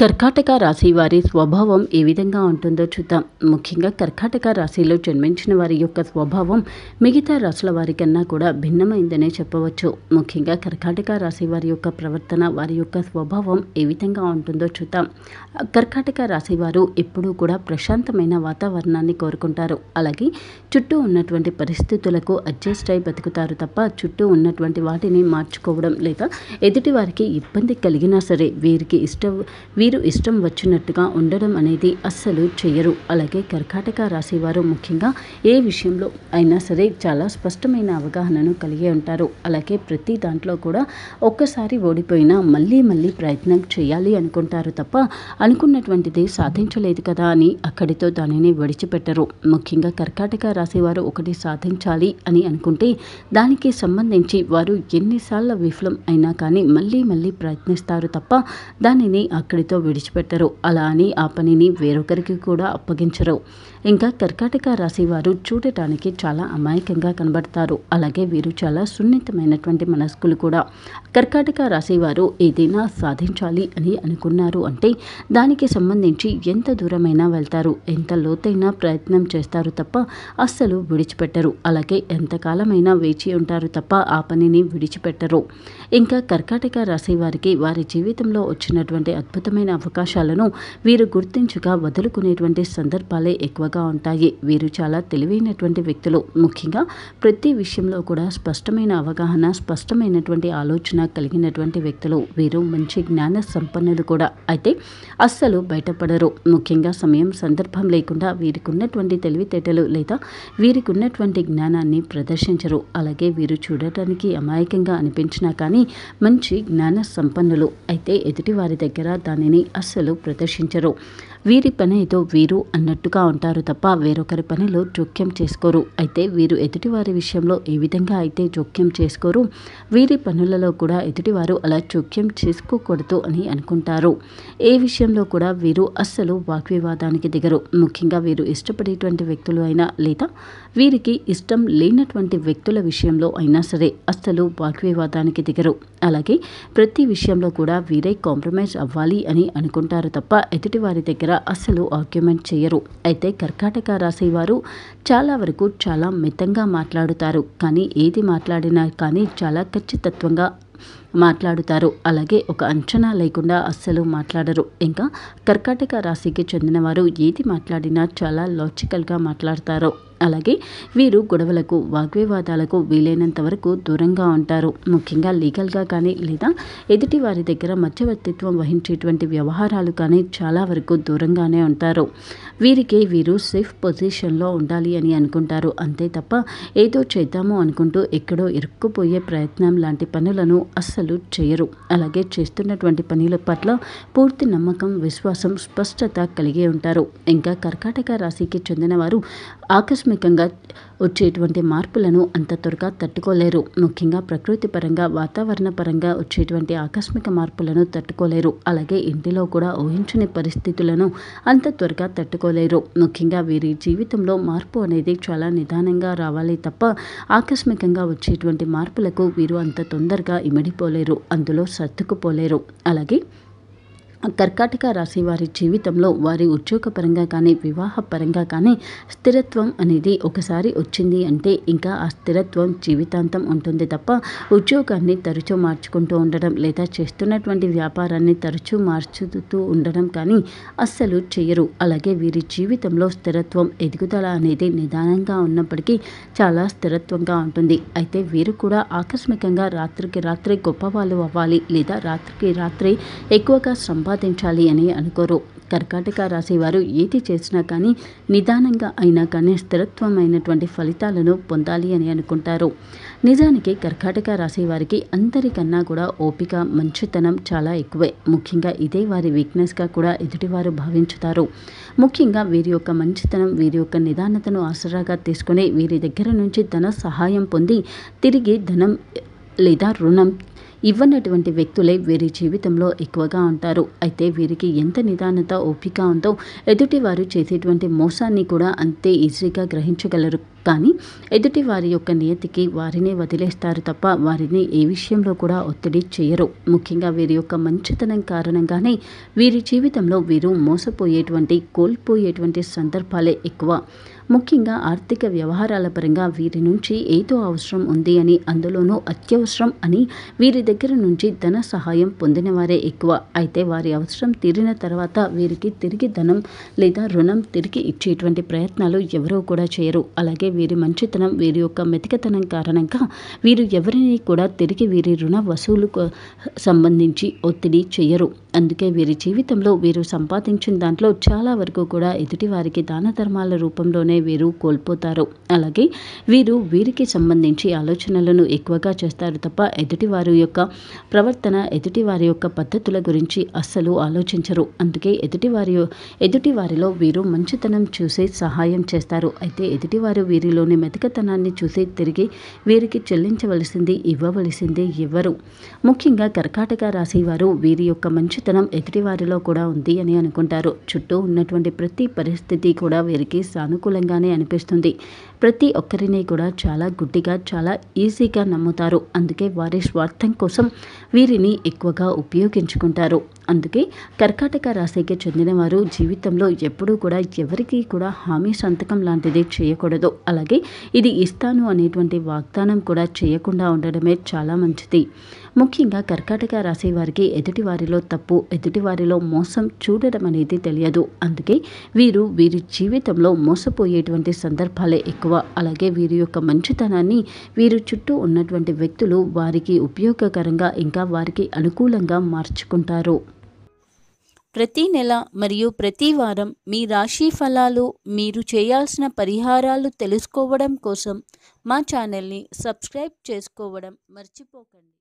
కర్కాటక రాశి వారి స్వభావం ఏ విధంగా ఉంటుందో చూద్దాం. ముఖ్యంగా కర్కాటక రాశిలో జన్మించిన వారి యొక్క స్వభావం మిగతా రాశుల వారి కన్నా కూడా భిన్నమైందనే చెప్పవచ్చు. ముఖ్యంగా కర్కాటక రాశి వారి యొక్క ప్రవర్తన వారి యొక్క స్వభావం ఏ విధంగా ఉంటుందో చూద్దాం. కర్కాటక రాశి వారు ఎప్పుడూ కూడా ప్రశాంతమైన వాతావరణాన్ని కోరుకుంటారు. అలాగే చుట్టూ ఉన్నటువంటి పరిస్థితులకు అడ్జస్ట్ అయి బతుకుతారు తప్ప చుట్టూ ఉన్నటువంటి వాటిని మార్చుకోవడం లేదా ఎదుటి వారికి ఇబ్బంది కలిగినా సరే వీరికి ఇష్టం వీరు ఇష్టం వచ్చినట్టుగా ఉండడం అనేది అస్సలు చేయరు అలాగే కర్కాటక రాశివారు ముఖ్యంగా ఏ విషయంలో అయినా సరే చాలా స్పష్టమైన అవగాహనను కలిగి ఉంటారు. అలాగే ప్రతి దాంట్లో కూడా ఒక్కసారి ఓడిపోయినా మళ్ళీ మళ్ళీ ప్రయత్నం చేయాలి అనుకుంటారు తప్ప అనుకున్నటువంటిది సాధించలేదు కదా అని అక్కడితో దానిని విడిచిపెట్టరు. ముఖ్యంగా కర్కాటక రాశివారు ఒకటి సాధించాలి అని అనుకుంటే దానికి సంబంధించి వారు ఎన్నిసార్లు విఫలం అయినా కానీ మళ్ళీ మళ్ళీ ప్రయత్నిస్తారు తప్ప దానిని అక్కడితో విడిచిపెట్టరు. అలా అని ఆ పనిని వేరొకరికి కూడా అప్పగించరు. ఇంకా కర్కాటక రాశి వారు చూడటానికి చాలా అమాయకంగా కనబడతారు. అలాగే వీరు చాలా సున్నితమైనటువంటి మనస్కులు కూడా. కర్కాటక రాశి వారు ఏదైనా సాధించాలి అని అనుకున్నారు అంటే దానికి సంబంధించి ఎంత దూరమైనా వెళ్తారు. ఎంత లోతైన ప్రయత్నం చేస్తారు తప్ప అస్సలు విడిచిపెట్టరు. అలాగే ఎంతకాలమైనా వేచి ఉంటారు తప్ప ఆ పనిని విడిచిపెట్టరు. ఇంకా కర్కాటక రాశి వారికి వారి జీవితంలో వచ్చినటువంటి అద్భుతమైన అవకాశాలను వీరు గుర్తించగా వదులుకునేటువంటి సందర్భాలే ఎక్కువగా ఉంటాయి. వీరు చాలా తెలివైనటువంటి వ్యక్తులు. ముఖ్యంగా ప్రతి విషయంలో కూడా స్పష్టమైన అవగాహన స్పష్టమైనటువంటి ఆలోచన కలిగినటువంటి వ్యక్తులు. వీరు మంచి జ్ఞాన సంపన్నులు కూడా. అయితే అస్సలు బయటపడరు. ముఖ్యంగా సమయం సందర్భం లేకుండా వీరికి ఉన్నటువంటి తెలివితేటలు లేదా వీరికి ఉన్నటువంటి జ్ఞానాన్ని ప్రదర్శించరు. అలాగే వీరు చూడటానికి అమాయకంగా అనిపించినా కానీ మంచి జ్ఞాన సంపన్నులు. అయితే ఎదుటి వారి దగ్గర దానిని అస్సలు ప్రదర్శించరు. వీరి పని ఏదో వీరు అన్నట్టుగా ఉంటారు తప్ప వేరొకరి పనిలో జోక్యం చేసుకోరు. అయితే వీరు ఎదుటివారి విషయంలో ఏ విధంగా అయితే జోక్యం చేసుకోరు వీరి పనులలో కూడా ఎదుటివారు అలా జోక్యం చేసుకోకూడదు అని అనుకుంటారు. ఏ విషయంలో కూడా వీరు అస్సలు వాగ్వివాదానికి దిగరు. ముఖ్యంగా వీరు ఇష్టపడేటువంటి వ్యక్తులు అయినా లేదా వీరికి ఇష్టం లేనటువంటి వ్యక్తుల విషయంలో అయినా సరే అస్సలు వాగ్వివాదానికి దిగరు. అలాగే ప్రతి విషయంలో కూడా వీరే కాంప్రమైజ్ అవ్వాలి అని అనుకుంటారు తప్ప ఎదుటి వారి దగ్గర అసలు ఆర్గ్యుమెంట్ చేయరు. అయితే కర్కాటక రాశి వారు చాలా వరకు చాలా మితంగా మాట్లాడుతారు. కానీ ఏది మాట్లాడినా కానీ చాలా ఖచ్చితత్వంగా మాట్లాడుతారు. అలాగే ఒక అంచనా లేకుండా అస్సలు మాట్లాడరు. ఇంకా కర్కాటక రాశికి చెందినవారు ఏది మాట్లాడినా చాలా లాజికల్గా మాట్లాడతారు. అలాగే వీరు గొడవలకు వాగ్వివాదాలకు వీలైనంత వరకు దూరంగా ఉంటారు. ముఖ్యంగా లీగల్గా కానీ లేదా ఎదుటి వారి దగ్గర మధ్యవర్తిత్వం వహించేటువంటి వ్యవహారాలు కానీ చాలా వరకు దూరంగానే ఉంటారు. వీరికి వీరు సేఫ్ పొజిషన్లో ఉండాలి అని అనుకుంటారు. అంతే తప్ప ఏదో చేద్దాము అనుకుంటూ ఎక్కడో ఇరుక్కుపోయే ప్రయత్నం లాంటి పనులను అస్సలు చేయరు. అలాగే చేస్తున్నటువంటి పనుల పట్ల పూర్తి నమ్మకం విశ్వాసం స్పష్టత కలిగి ఉంటారు. ఇంకా కర్కాటక రాశికి చెందిన వారు ఆకస్మికంగా వచ్చేటువంటి మార్పులను అంత త్వరగా తట్టుకోలేరు. ముఖ్యంగా ప్రకృతి పరంగా వాతావరణ పరంగా వచ్చేటువంటి ఆకస్మిక మార్పులను తట్టుకోలేరు. అలాగే ఇంటిలో కూడా ఊహించని పరిస్థితులను అంత త్వరగా తట్టుకోలేరు. ముఖ్యంగా వీరి జీవితంలో మార్పు అనేది చాలా నిదానంగా రావాలి తప్ప ఆకస్మికంగా వచ్చేటువంటి మార్పులకు వీరు అంత తొందరగా ఇమిడిపోలేరు. అందులో సర్దుకుపోలేరు. అలాగే కర్కాటక రాశి వారి జీవితంలో వారి ఉద్యోగపరంగా కానీ వివాహపరంగా కానీ స్థిరత్వం అనేది ఒకసారి వచ్చింది అంటే ఇంకా ఆ స్థిరత్వం జీవితాంతం ఉంటుంది తప్ప ఉద్యోగాన్ని తరచూ మార్చుకుంటూ ఉండడం లేదా చేస్తున్నటువంటి వ్యాపారాన్ని తరచూ మార్చుతూ ఉండడం కానీ అస్సలు చేయరు అలాగే వీరి జీవితంలో స్థిరత్వం ఎదుగుదల అనేది నిదానంగా ఉన్నప్పటికీ చాలా స్థిరత్వంగా ఉంటుంది. అయితే వీరు కూడా ఆకస్మికంగా రాత్రికి రాత్రి గొప్పవాళ్ళు అవ్వాలి లేదా రాత్రికి రాత్రి ఎక్కువగా సంపాదించాలి అని అనుకోరు. కర్కాటక రాశి వారు ఏది చేసినా కానీ నిదానంగా అయినా కానీ స్థిరత్వమైనటువంటి ఫలితాలను పొందాలి అని అనుకుంటారు. నిజానికి కర్కాటక రాశి వారికి అందరికన్నా కూడా ఓపిక మంచితనం చాలా ఎక్కువే. ముఖ్యంగా ఇదే వారి వీక్నెస్గా కూడా ఎదుటివారు భావించుతారు. ముఖ్యంగా వీరి యొక్క మంచితనం వీరి యొక్క నిదానతను ఆసరాగా తీసుకుని వీరి దగ్గర నుంచి ధన సహాయం పొంది తిరిగి ధనం లేదా రుణం ఇవ్వనటువంటి వ్యక్తులే వీరి జీవితంలో ఎక్కువగా ఉంటారు. అయితే వీరికి ఎంత నిదానత ఓపిక ఉందో ఎదుటి వారు చేసేటువంటి మోసాన్ని కూడా అంతే ఈజీగా గ్రహించగలరు. కానీ ఎదుటి వారి యొక్క నియతికి వారిని వదిలేస్తారు తప్ప వారిని ఏ విషయంలో కూడా ఒత్తిడి చేయరు. ముఖ్యంగా వీరి యొక్క మంచితనం కారణంగానే వీరి జీవితంలో వీరు మోసపోయేటువంటి కోల్పోయేటువంటి సందర్భాలే ఎక్కువ. ముఖ్యంగా ఆర్థిక వ్యవహారాల పరంగా వీరి నుంచి ఏదో అవసరం ఉంది అని అందులోనూ అత్యవసరం అని వీరి దగ్గర నుంచి ధన సహాయం పొందిన వారే ఎక్కువ. అయితే వారి అవసరం తీరిన తర్వాత వీరికి తిరిగి ధనం లేదా రుణం తిరిగి ఇచ్చేటువంటి ప్రయత్నాలు ఎవరూ కూడా చేయరు. అలాగే వీరి మంచితనం వీరి యొక్క మెతికతనం కారణంగా వీరు ఎవరిని కూడా తిరిగి వీరి రుణ వసూలుకు సంబంధించి ఒత్తిడి చేయరు. అందుకే వీరి జీవితంలో వీరు సంపాదించిన దాంట్లో చాలా వరకు కూడా ఎదుటి వారికి దాన ధర్మాల రూపంలోనే వీరు కోల్పోతారు. అలాగే వీరు వీరికి సంబంధించి ఆలోచనలను ఎక్కువగా చేస్తారు తప్ప ఎదుటి వారి యొక్క ప్రవర్తన ఎదుటి వారి యొక్క పద్ధతుల గురించి అస్సలు ఆలోచించరు. అందుకే ఎదుటివారి ఎదుటివారిలో ఎదుటి వారిలో వీరు మంచితనం చూసి సహాయం చేస్తారు. అయితే ఎదుటివారు వీరిలోని మెతకతనాన్ని చూసి తిరిగి వీరికి చెల్లించవలసింది ఇవ్వవలసింది ఇవ్వరు ముఖ్యంగా కర్కాటక రాశి వారు వీరి యొక్క మంచితనం ఎదుటివారిలో కూడా ఉంది అని అనుకుంటారు. చుట్టూ ఉన్నటువంటి ప్రతి పరిస్థితి కూడా వీరికి సానుకూలంగా సానుకూలంగానే అనిపిస్తుంది. ప్రతి ఒక్కరిని కూడా చాలా గుడ్డిగా చాలా ఈజీగా నమ్ముతారు. అందుకే వారి స్వార్థం కోసం వీరిని ఎక్కువగా ఉపయోగించుకుంటారు. అందుకే కర్కాటక రాశికి చెందిన వారు జీవితంలో ఎప్పుడూ కూడా ఎవరికి కూడా హామీ సంతకం లాంటిది చేయకూడదు. అలాగే ఇది ఇస్తాను అనేటువంటి వాగ్దానం కూడా చేయకుండా ఉండడమే చాలా మంచిది. ముఖ్యంగా కర్కాటక రాశి వారికి ఎదుటి వారిలో తప్పు ఎదుటి వారిలో మోసం చూడడం అనేది తెలియదు. అందుకే వీరు వీరి జీవితంలో మోసపోయేటువంటి సందర్భాలే ఎక్కువ. అలాగే వీరి యొక్క మంచితనాన్ని వీరు చుట్టూ ఉన్నటువంటి వ్యక్తులు వారికి ఉపయోగకరంగా ఇంకా వారికి అనుకూలంగా మార్చుకుంటారు. ప్రతి నెల మరియు ప్రతి వారం మీ రాశి ఫలాలు మీరు చేయాల్సిన పరిహారాలు తెలుసుకోవడం కోసం మా ఛానల్ని సబ్స్క్రైబ్ చేసుకోవడం మర్చిపోకండి.